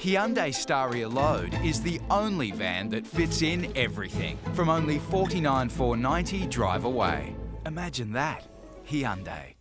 Hyundai Staria Load is the only van that fits in everything from only 49,490, drive away. Imagine that. Hyundai.